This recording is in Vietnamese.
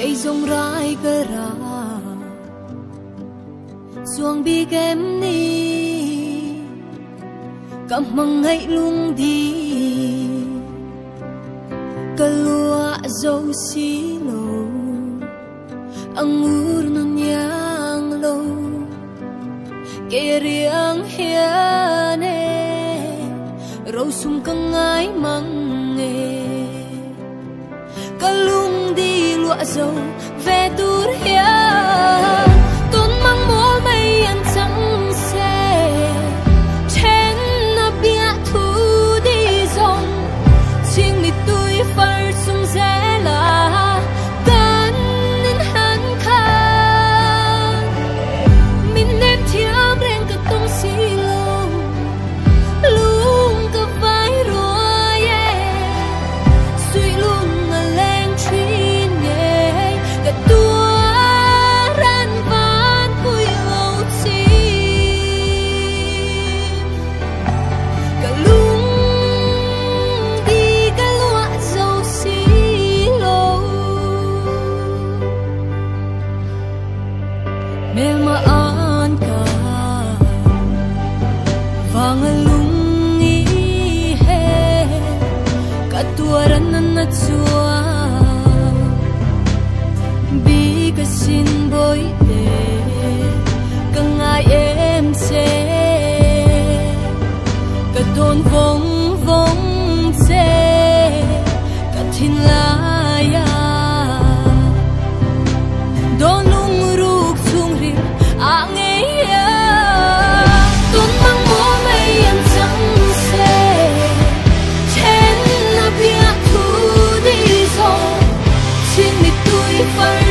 cây rong rai cơ ra xuông bi kem ni. Cầm măng ngay lung đi. Cơ lúa dâu xí lâu ăn ur nó nhang lâu kê riêng hiền râu sung căng ngái măng nghề. Cả lúa vua zo về dur for